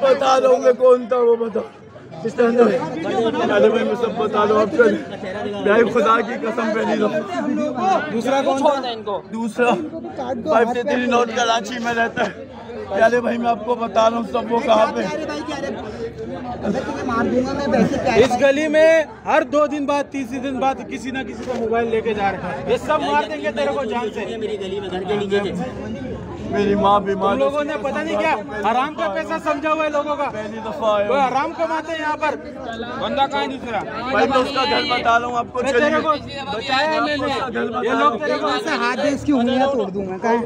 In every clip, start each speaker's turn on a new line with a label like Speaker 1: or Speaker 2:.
Speaker 1: بتا دو میں کون تھا وہ بتا جس طرح
Speaker 2: میں
Speaker 1: سب بتا دو آپ ڈرائیو خدا کی قسم پہ
Speaker 3: نہیں
Speaker 2: دوسرا کون
Speaker 4: تھا
Speaker 1: دوسرا فائیو سے نوٹ کراچی میں رہتا ہے پیارے بھائی میں آپ کو بتا رہا ہوں سب وہ کہاں پہ
Speaker 2: اس گلی میں ہر دو دن بعد تیسری دن بعد کسی نہ کسی کو موبائل لے کے جا رہا ہے یہ سب مار دیں گے تیرے کو جان
Speaker 5: سے۔
Speaker 1: میری ماں بیمار تم لوگوں نے پتہ نہیں کیا حرام کا پیسہ
Speaker 2: سمجھا ہوا ہے لوگوں کا۔
Speaker 1: پہلی دفعہ وہ حرام
Speaker 2: کماتے ہیں یہاں پر؟
Speaker 4: بندہ کہاں دوسرا؟
Speaker 1: بھائی میں اس کا گھر بتا رہا آپ کو چلیے۔
Speaker 2: بچایا میں نے۔
Speaker 1: یہ لوگ تیرے کو ایسے
Speaker 6: ہاتھ دے اس کی انگلیاں توڑ دوں میں۔ کہاں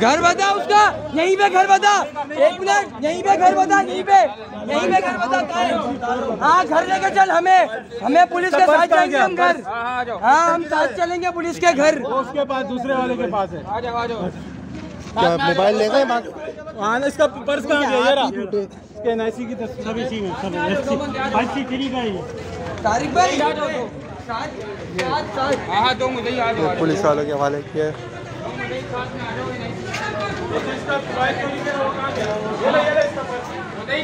Speaker 3: گھر بتا اس کا یہیں پہ گھر بتا۔ ایک منٹ یہیں پہ گھر بتا۔ یہیں پہ یہیں پہ گھر بتاتا ہے؟ ہاں گھر لے کے چل ہمیں ہمیں پولیس کے ساتھ جائیں گے ہم گھر۔ ہاں ہم ساتھ چلیں گے پولیس کے گھر۔ اس
Speaker 2: کے پاس دوسرے والے کے پاس ہے۔ آ موبائل لے گئے
Speaker 5: وہاں؟
Speaker 2: ہاں، اس کا پرس کہاں گیا؟ یار اس کے این کی سب اسی میں سب بائک
Speaker 3: بھائی
Speaker 4: ہاں تو مجھے ہی آ پولیس
Speaker 5: والوں کے حوالے کیا ہے